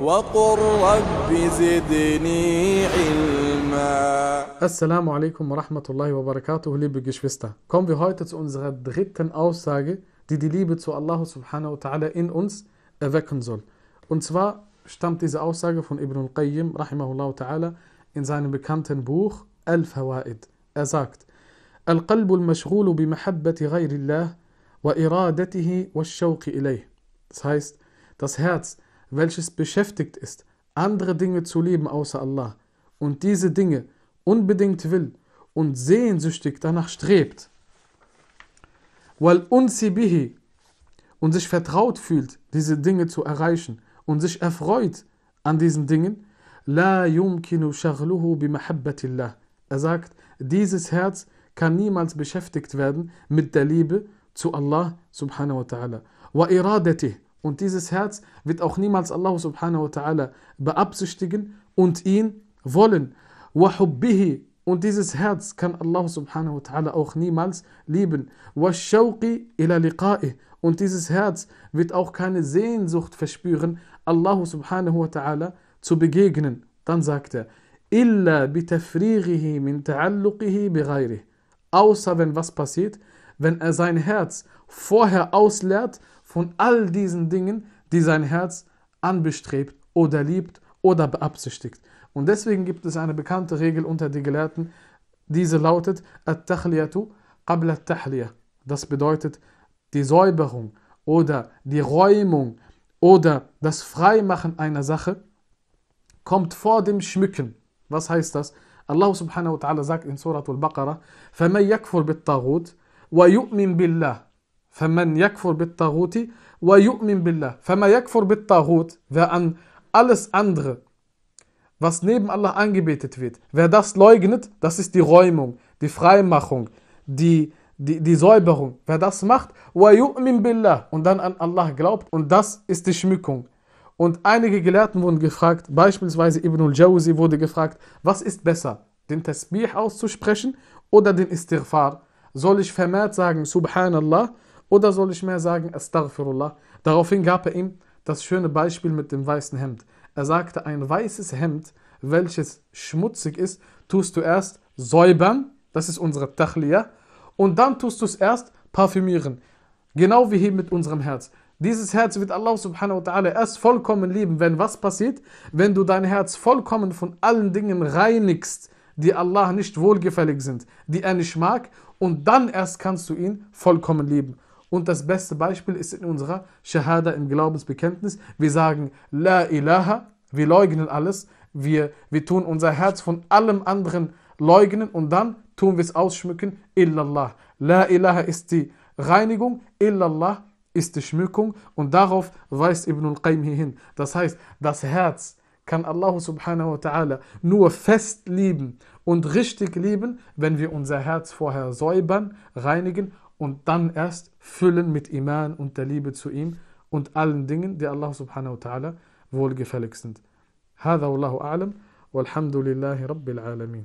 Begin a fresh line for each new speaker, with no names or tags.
وقل رب زدني علما
alaikum wa rahmatullahi wa barakatuh, liebe Geschwister. Kommen wir heute zu unserer dritten Aussage, die die Liebe zu Allah subhanahu wa ta'ala in uns erwecken soll. Und zwar stammt diese Aussage von Ibn al-Qayyim, rahimahullah ta'ala, in seinem bekannten Buch Al-Fawaid. Er sagt, القلب المشغول بمحبة غير الله وإرادته والشوق إليه. Das heißt, das Herz, welches beschäftigt ist, andere Dinge zu lieben außer Allah und diese Dinge unbedingt will und sehnsüchtig danach strebt, und sich vertraut fühlt, diese Dinge zu erreichen und sich erfreut an diesen Dingen, la yumkinu shaghluhu bimahabbatillah. Er sagt, dieses Herz kann niemals beschäftigt werden mit der Liebe zu Allah subhanahu wa ta'ala. Wa iradatih. Und dieses Herz wird auch niemals Allah subhanahu wa ta'ala beabsichtigen und ihn wollen. Und dieses Herz kann Allah subhanahu wa ta'ala auch niemals lieben. Und dieses Herz wird auch keine Sehnsucht verspüren, Allah subhanahu wa ta'ala zu begegnen. Dann sagt er, ta'alluqihi bighayrih außer wenn was passiert, wenn er sein Herz vorher ausleert von all diesen Dingen, die sein Herz anbestrebt oder liebt oder beabsichtigt. Und deswegen gibt es eine bekannte Regel unter den Gelehrten, diese lautet At-Tahliyatu qabla at Das bedeutet die Säuberung oder die Räumung oder das Freimachen einer Sache kommt vor dem Schmücken. Was heißt das? Allah subhanahu wa ta'ala sagt in Surah Al-Baqarah, فَمَنْ يَكْفُرْ بِالطَّاغُوتِ وَيُؤْمِنْ بِاللَّهِ فَمَنْ يَكْفُرْ بِالطَّاغُوتِ وَيُؤْمِنْ بِاللَّهِ فَمَنْ يَكْفُرْ بِالطَّاغُوتِ Wer an alles andere, was neben Allah angebetet wird, wer das leugnet, das ist die Räumung, die Freimachung, die, die, die Säuberung. Wer das macht, وَيُؤْمِنْ بِاللَّهِ und dann an Allah glaubt und das ist die Schmückung. Und einige Gelehrten wurden gefragt, beispielsweise Ibn al-Jawzi wurde gefragt, was ist besser, den Tasbih auszusprechen oder den Istighfar? Soll ich vermehrt sagen Subhanallah oder soll ich mehr sagen Astaghfirullah? Daraufhin gab er ihm das schöne Beispiel mit dem weißen Hemd. Er sagte, ein weißes Hemd, welches schmutzig ist, tust du erst säubern, das ist unsere Tachliya, und dann tust du es erst parfümieren. Genau wie hier mit unserem Herz. Dieses Herz wird Allah subhanahu wa ta'ala erst vollkommen lieben, wenn was passiert? Wenn du dein Herz vollkommen von allen Dingen reinigst, die Allah nicht wohlgefällig sind, die er nicht mag, und dann erst kannst du ihn vollkommen lieben. Und das beste Beispiel ist in unserer Shahada im Glaubensbekenntnis. Wir sagen La ilaha, wir leugnen alles, wir, wir tun unser Herz von allem anderen leugnen und dann tun wir es ausschmücken, illallah. La ilaha ist die Reinigung, illallah ist die Schmückung und darauf weist Ibn al-Qayyim hin. Das heißt, das Herz kann Allah subhanahu wa ta'ala nur fest lieben und richtig lieben, wenn wir unser Herz vorher säubern, reinigen und dann erst füllen mit Iman und der Liebe zu ihm und allen Dingen, die Allah subhanahu wa ta'ala wohlgefällig sind. هذا والله أعلم والحمد لله رب العالمين